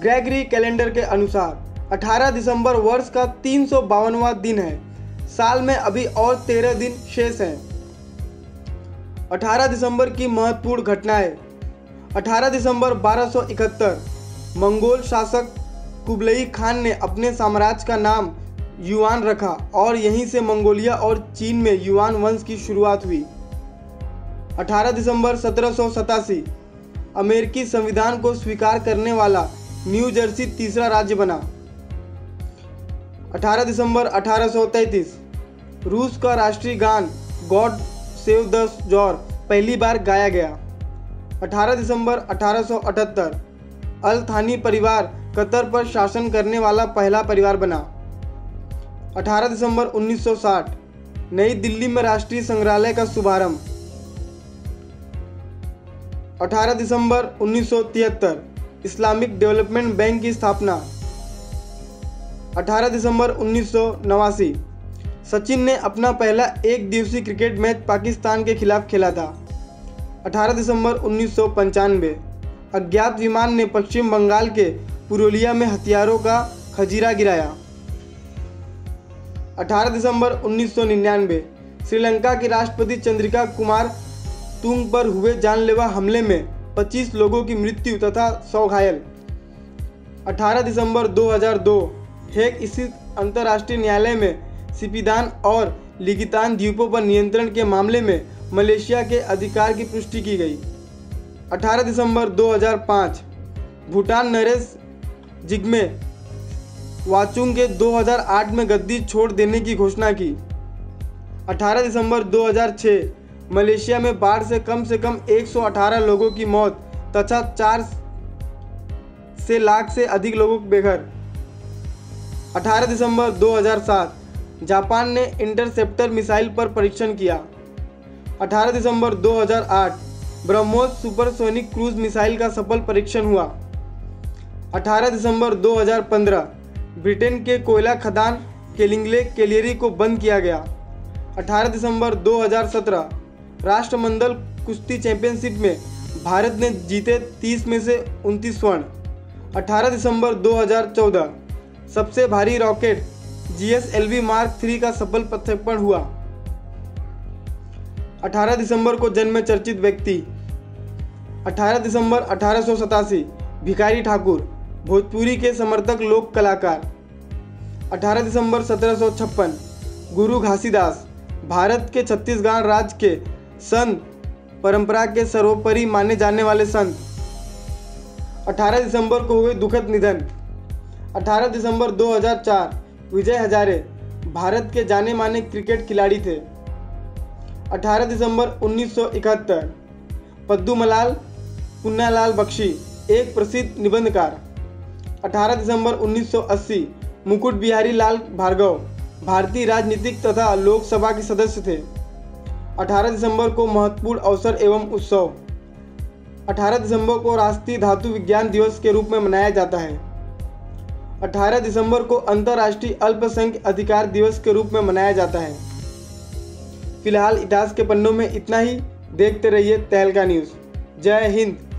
Gregory calendar के अनुसार 18 दिसंबर वर्ष का तीन दिन है। साल में अभी और 13 दिन शेष हैं। 18 दिसंबर की महत्वपूर्ण घटनाएँ 18 दिसंबर 1271 मंगोल शासक कुबलई खान ने अपने साम्राज्य का नाम युआन रखा और यहीं से मंगोलिया और चीन में युआन वंश की शुरुआत हुई। 18 दिसंबर सत्रह सौ सतासी, अमेरिकी संविधान को स्वीकार करने वाला न्यू जर्सी तीसरा राज्य बना। 18 दिसंबर 1833 रूस का राष्ट्रीय गान गॉड सेव द जॉर पहली बार गाया गया। 18 दिसंबर 1878 अल थानी परिवार कतर पर शासन करने वाला पहला परिवार बना। 18 दिसंबर 1960 नई दिल्ली में राष्ट्रीय संग्रहालय का शुभारंभ। 18 दिसंबर 1973 इस्लामिक डेवलपमेंट बैंक की स्थापना। 18 दिसंबर उन्नीस सौ नवासी, सचिन ने अपना पहला एक दिवसीय क्रिकेट मैच पाकिस्तान के खिलाफ खेला था। 18 दिसंबर उन्नीस अज्ञात विमान ने पश्चिम बंगाल के पुरुलिया में हथियारों का खजीरा गिराया। 18 दिसंबर 1999 श्रीलंका के राष्ट्रपति चंद्रिका कुमार तुंग पर हुए जानलेवा हमले में 25 लोगों की मृत्यु तथा 100 घायल। 18 दिसंबर 2002 हेग स्थित अंतर्राष्ट्रीय न्यायालय में सिपिदान और लिगितान द्वीपों पर नियंत्रण के मामले में मलेशिया के अधिकार की पुष्टि की गई। 18 दिसंबर 2005 भूटान नरेश जिग्मे वाचुंग के 2008 में गद्दी छोड़ देने की घोषणा की। 18 दिसंबर 2006 मलेशिया में बाढ़ से कम से कम 118 लोगों की मौत तथा चार से लाख से अधिक लोगों बेघर। 18 दिसंबर 2007 जापान ने इंटरसेप्टर मिसाइल पर परीक्षण किया। 18 दिसंबर 2008 ब्रह्मोस सुपरसोनिक क्रूज मिसाइल का सफल परीक्षण हुआ। 18 दिसंबर 2015 ब्रिटेन के कोयला खदान केलिंगले केलियरी को बंद किया गया। 18 दिसंबर 2017 राष्ट्रमंडल कुश्ती चैंपियनशिप में भारत ने जीते 30 में से 29 स्वर्ण। 18 दिसंबर 2014 सबसे भारी रॉकेट जीएसएलवी मार्क थ्री का सफल प्रक्षेपण हुआ। 18 दिसंबर को जन्म चर्चित व्यक्ति। 18 दिसंबर अठारह सौ सतासी, भिखारी ठाकुर, भोजपुरी के समर्थक लोक कलाकार। 18 दिसंबर सत्रह गुरु घासीदास, भारत के छत्तीसगढ़ राज्य के संत परंपरा के सर्वोपरि माने जाने वाले संत 18 दिसंबर को हुए दुखद निधन। 18 दिसंबर 2004 विजय हजारे, भारत के जाने माने क्रिकेट खिलाड़ी थे। 18 दिसंबर 1971 पद्दूमलाल पुन्नालाल बख्शी, एक प्रसिद्ध निबंधकार। 18 दिसंबर 1980 मुकुट बिहारी लाल भार्गव, भारतीय राजनीतिक तथा लोकसभा के सदस्य थे। 18 दिसंबर को महत्वपूर्ण अवसर एवं उत्सव। 18 दिसंबर को राष्ट्रीय धातु विज्ञान दिवस के रूप में मनाया जाता है। 18 दिसंबर को अंतर्राष्ट्रीय अल्पसंख्यक अधिकार दिवस के रूप में मनाया जाता है। फ़िलहाल इतिहास के पन्नों में इतना ही। देखते रहिए तहलका न्यूज़। जय हिंद।